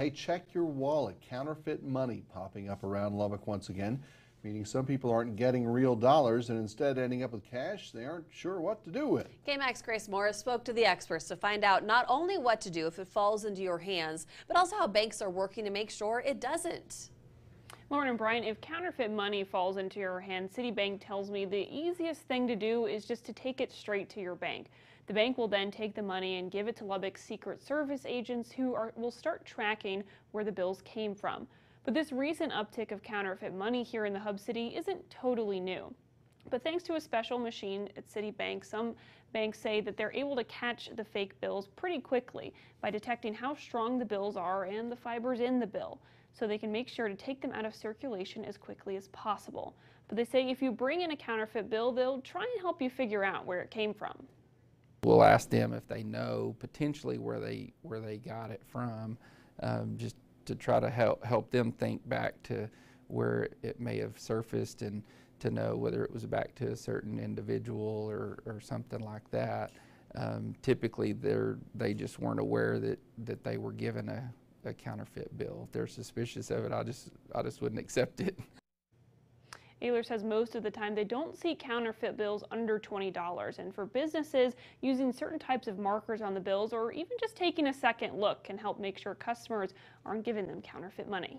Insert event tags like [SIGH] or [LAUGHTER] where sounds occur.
Hey, check your wallet. Counterfeit money popping up around Lubbock once again, meaning some people aren't getting real dollars and instead ending up with cash they aren't sure what to do with. KAMC's Grace Morris spoke to the experts to find out not only what to do if it falls into your hands, but also how banks are working to make sure it doesn't. Lauren and Brian, if counterfeit money falls into your hand, City Bank tells me the easiest thing to do is just to take it straight to your bank. The bank will then take the money and give it to Lubbock's Secret Service agents who are, will start tracking where the bills came from. But this recent uptick of counterfeit money here in the hub city isn't totally new. But thanks to a special machine at City Bank, some banks say that they're able to catch the fake bills pretty quickly by detecting how strong the bills are and the fibers in the bill, so they can make sure to take them out of circulation as quickly as possible. But they say if you bring in a counterfeit bill, they'll try and help you figure out where it came from. We'll ask them if they know potentially where they where they got it from, um, just to try to help help them think back to where it may have surfaced and to know whether it was back to a certain individual or, or something like that. Um, typically, they're they just weren't aware that that they were given a, a counterfeit bill. If they're suspicious of it, I just I just wouldn't [LAUGHS] accept it. Ayler says most of the time they don't see counterfeit bills under $20. And for businesses, using certain types of markers on the bills or even just taking a second look can help make sure customers aren't giving them counterfeit money.